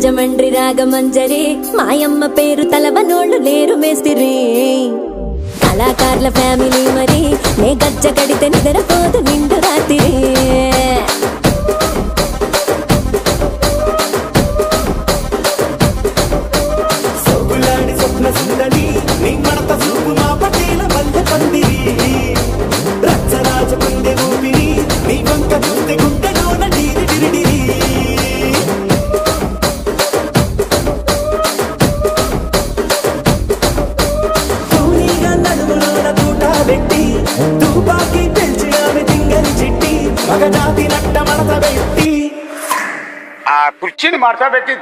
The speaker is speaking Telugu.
రాజమండ్రి రాగమంజరి మాయమ్మ పేరు తలవనోళ్ళు లేరు మేస్తిరి. కళాకారుల ఫ్యామిలీ మరి నే గజ్జ కడితే నిద్రపోదు నిండు రాత్రి. నీ మడత చూపు మా పటేల మల్లె పందిరి. రచ్చరాజ పందెము తూనీగా నడుములోన తూట పెట్టి తుపాకి పెంచి ఆమె తింగని చిట్టి మగజాతి నట్ట మడత పెట్టి. ఆ కుర్చీని మడత పెట్టి